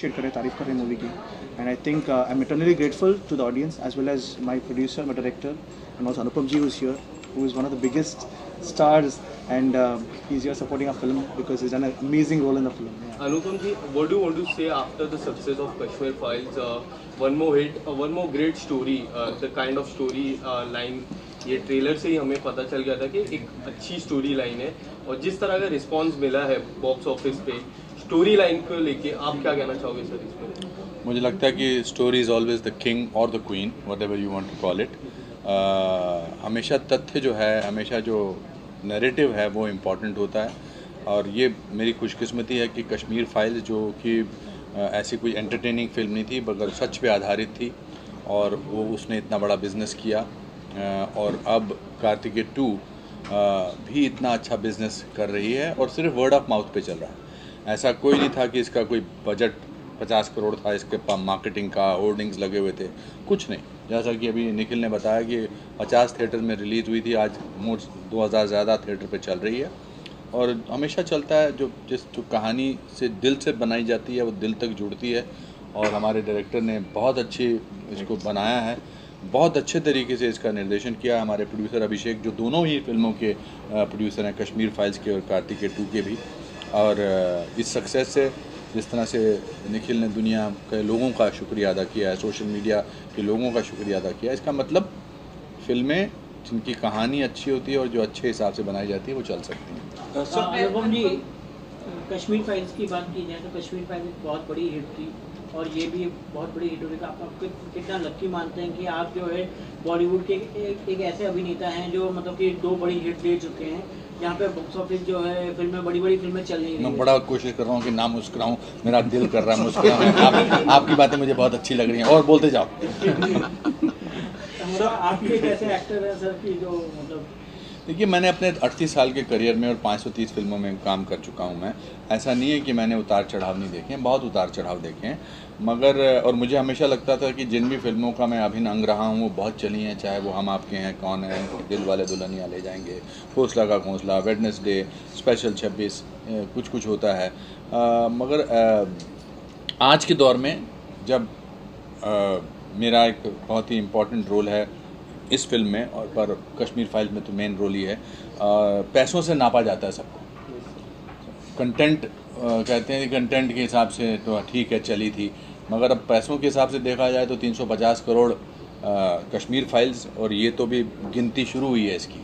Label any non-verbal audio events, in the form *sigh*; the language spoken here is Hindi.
शेयर कर तारीफ़ कर मूवी की and I think I am eternally grateful to the audience as well as my producer my director and also Anupam ji was here who is one of the biggest stars and uh, he's here supporting our film because he's done an amazing role in the film yeah. Anupam ji, what do you want to say after the success of Kashmir Files? Uh, one more hit, uh, one more great story, uh, the kind of story uh, line ये ट्रेलर से ही हमें पता चल गया था कि एक अच्छी स्टोरी लाइन है और जिस तरह का रिस्पांस मिला है बॉक्स ऑफ़िस पे स्टोरी लाइन को लेके आप क्या कहना चाहोगे सर इसमें मुझे लगता है कि story is always the king और the queen whatever you want to call it हमेशा तथ्य जो है, हमेशा जो नैरेटिव है, वो इंपॉर्टेंट होता है। और ये मेरी खुशकिस्मती है कि कश्मीर फाइल्स जो कि ऐसी कोई एंटरटेनिंग फ़िल्म नहीं थी मगर सच पे आधारित थी। और वो उसने इतना बड़ा बिज़नेस किया। और अब कार्तिकेय टू भी इतना अच्छा बिज़नेस कर रही है और सिर्फ़ वर्ड ऑफ़ माउथ पे चल रहा है। ऐसा कोई नहीं था कि इसका कोई बजट पचास करोड़ था इसके पास मार्केटिंग का होर्डिंग्स लगे हुए थे। कुछ नहीं। जैसा कि अभी निखिल ने बताया कि पचास थिएटर में रिलीज़ हुई थी आज मोट दो हज़ार ज़्यादा थिएटर पे चल रही है। और हमेशा चलता है जो जिस जो कहानी से दिल से बनाई जाती है वो दिल तक जुड़ती है। और हमारे डायरेक्टर ने बहुत अच्छी इसको बनाया है। बहुत अच्छे तरीके से इसका निर्देशन किया हमारे प्रोड्यूसर अभिषेक जो दोनों ही फ़िल्मों के प्रोड्यूसर हैं कश्मीर फाइल्स के और कार्तिक के टू के भी। और इस सक्सेस से जिस तरह से निखिल ने दुनिया के लोगों का शुक्रिया अदा किया है सोशल मीडिया के लोगों का शुक्रिया अदा किया है इसका मतलब फ़िल्में जिनकी कहानी अच्छी होती है और जो अच्छे हिसाब से बनाई जाती है वो चल सकती हैं। जी। कश्मीर फाइल्स की बात की जाए तो कश्मीर फाइल्स बहुत बड़ी हिट थी। और ये भी बहुत बड़ी हिट होगी आप आपको कितना लक्की मानते हैं कि आप जो है बॉलीवुड के एक, एक ऐसे अभिनेता हैं जो मतलब कि दो बड़ी हिट दे चुके हैं। यहाँ पे बॉक्स ऑफ़िस जो है फ़िल्में बड़ी बड़ी फ़िल्में चल रही मैं बड़ा कोशिश कर रहा हूँ कि ना मुस्कुराऊँ मेरा दिल कर रहा है मुस्कुराऊँ आप, आपकी बातें मुझे बहुत अच्छी लग रही हैं। और बोलते जाओ। *laughs* तो आपके कैसे एक्टर हैं सर की जो मतलब देखिए मैंने अपने अड़तीस साल के करियर में और 530 फ़िल्मों में काम कर चुका हूँ मैं। ऐसा नहीं है कि मैंने उतार चढ़ाव नहीं देखे हैं बहुत उतार चढ़ाव देखे हैं। मगर और मुझे हमेशा लगता था कि जिन भी फ़िल्मों का मैं अभिन्न अंग रहा हूँ वो बहुत चली हैं चाहे वो हम आपके हैं कौन हैं दिल वाले दुल्हनिया ले जाएँगे घोसला का घोंसला वेडनेसडे स्पेशल छब्बीस कुछ कुछ होता है। आ, मगर आ, आज के दौर में जब आ, मेरा एक बहुत ही इम्पोर्टेंट रोल है इस फ़िल्म में और पर कश्मीर फ़ाइल में तो मेन रोल ही है। पैसों से नापा जाता है सबको। कंटेंट कहते हैं कंटेंट के हिसाब से तो ठीक है चली थी। मगर अब पैसों के हिसाब से देखा जाए तो 350 करोड़ आ, कश्मीर फाइल्स और ये तो भी गिनती शुरू हुई है इसकी।